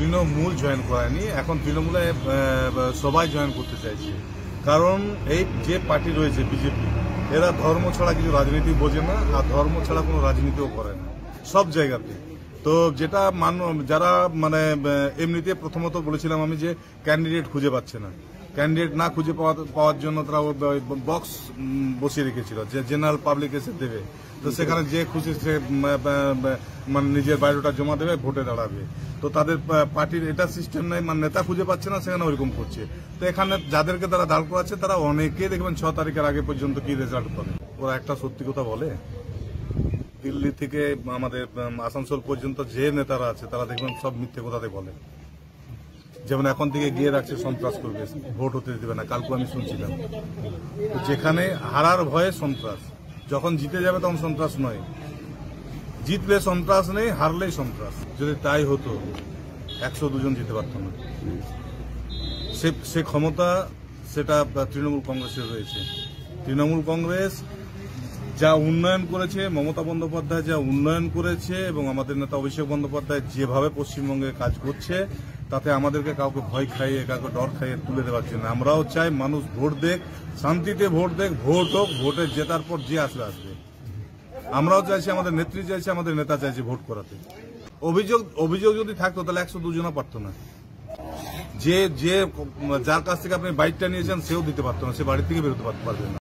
Trinamool join করায়নি এখন তৃণমূলে সবাই জয়েন করতে চাইছে। কারণ এই যে পার্টি রয়েছে বিজেপি, এরা ধর্ম ছাড়া কিছু রাজনীতি বোঝে না, আর ধর্ম ছাড়া কোনো রাজনীতিও করে না। সব জায়গাতে। তো যেটা মান যারা মানে এমনিতে প্রথমত বলেছিলাম আমি যে ক্যান্ডিডেট খুঁজে পাচ্ছে না। ক্যান্ডিডেট না খুঁজে পাওয়া, পাওয়ার জন্য তারা বক্স বসিয়ে রেখেছিল, যে জেনারেল পাবলিক এসে দেবে। তো সেখানে যে খুশি সে মানে নিজের বায়োডাটা জমা দেবে, ভোটে দাঁড়াবে। তো তাদের পার্টির এটা সিস্টেম নেই মানে নেতা খুঁজে পাচ্ছে না, সেখানে ওইরকম করছে। তো এখানে যাদেরকে তারা দাঁড় করাচ্ছে, তারা অনেকেই দেখবেন ছ তারিখের আগে পর্যন্ত কি রেজাল্ট করে ওরা একটা সত্যি কথা বলে। দিল্লি থেকে আমাদের আসানসোল পর্যন্ত যে নেতারা আছে, তারা দেখবেন সব মিথ্যে কথাতে বলে। যেমন এখন থেকে গিয়ে রাখছে, সন্ত্রাস করবে। ভোট হতে দেবে না, কালকে আমি শুনছিলাম। যেখানে হারার ভয়ে সন্ত্রাস। যখন জিতে যাবে তখন সন্ত্রাস নয়। জিতলে সন্ত্রাস নেই, হারলেই সন্ত্রাস। যদি তাই হতো, একশো দুজন জিতে পারত না। সে ক্ষমতা, সেটা তৃণমূল কংগ্রেসের রয়েছে। তৃণমূল কংগ্রেস যা উন্নয়ন করেছে, মমতা বন্দ্যোপাধ্যায় যা উন্নয়ন করেছে, এবং আমাদের নেতা অভিষেক বন্দ্যোপাধ্যায় যেভাবে পশ্চিমবঙ্গে কাজ করছে তাতে আমাদেরকে কাউকে ভয় খাইয়ে, কাউকে ডর খাইয়ে তুলে দেওয়ার জন্য। আমরাও চাই মানুষ ভোট দেখ, শান্তিতে ভোট দেখ, ভোট হোক, ভোটে জেতার পর যে আসবে আসবে। আমরাও চাইছি, আমাদের নেত্রী চাইছে, আমাদের নেতা চাইছে ভোট করাতে। অভিযোগ অভিযোগ যদি থাকতো, তাহলে একশো দুজনও পারতো না। যে যে, যার কাছ থেকে আপনি বাইকটা নিয়েছেন, সেও দিতে পারতো না, সে বাড়ি থেকে বেরোতে পারবে না।